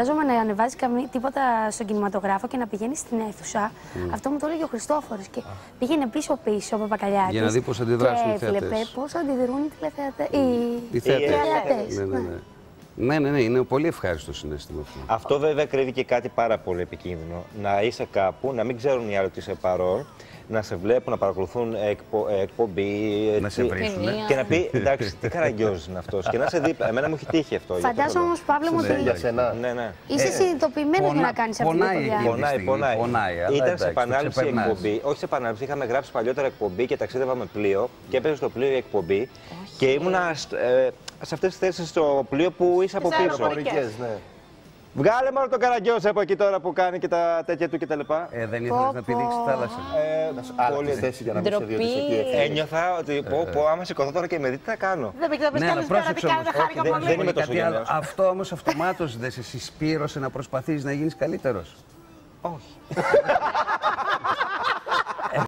Φαντάζομαι να ανεβάζει καμί, τίποτα στον κινηματογράφο και να πηγαίνει στην αίθουσα. Αυτό μου το έλεγε ο Χριστόφορος. Και πήγαινε πίσω-πίσω ο Παπακαλιάκης. Για να δει πώς αντιδράσουν οι Και έβλεπε θεατές. πώς αντιδρούν οι τηλεθεατέ. Οι, Οι θεατές. θεατές, Ναι, ναι, ναι. Ναι. Ναι, ναι, ναι, είναι πολύ ευχάριστο συνέστημα αυτό. Αυτό βέβαια κρύβει και κάτι πάρα πολύ επικίνδυνο. Να είσαι κάπου, να μην ξέρουν οι άλλοι ότι είσαι παρόν, να σε βλέπουν, να παρακολουθούν εκπο, εκπομπή. Να σε έτσι, βρίσουν. Και να πει εντάξει, τι καραγκιόζης είναι αυτός. Και να σε δίπλα. Εμένα μου έχει τύχει αυτό. γι' αυτό το Φαντάζομαι λέω. όμως, Παύλο μου, Ναι, ότι Για σένα. Ναι, ναι. είσαι συνειδητοποιημένος για να κάνεις αυτή τη πονάει δουλειά. εκείνη τη Πονάει, στιγμή, πονάει. πονάει, αλλά Ήταν εντάξει, σε το επανάληψη ξεπερνάς. εκπομπή. Όχι σε επανάληψη, είχαμε γράψει παλιότερα εκπομπή και ταξίδευα με πλοίο και έπαιζε στο πλοίο η εκπομπή. Και ήμουνα σ- ε, σε αυτές τις θέσεις στο πλοίο που είσαι από Στις πίσω. αεροπορικές. Φορικές, ναι. Βγάλε μόνο τον καραγκιόζη από εκεί τώρα που κάνει και τα τέτοια του κτλ. Ε, δεν Πω, ήθελες να πηδήξει πω. τη θάλασσα. Ε, Να σου άλλαξες θέση για να μην σε δει ότι είσαι εκεί έξω. Ένιωθα ότι πω, πω, άμα σηκωθώ τώρα και με δείτε, τι θα κάνω. Δεν με κοιτά, Ναι, πες αλλά καλησπέρα, τι πρόσεξε κάνετε, όμως. χάρηκα δεν- πολύ. δεν είμαι Κάτι τόσο άλλο. γενναίος. Αυτό όμως αυτομάτως δεν σε συσπήρωσε να προσπαθείς να γίνεις καλύτερος. Όχι.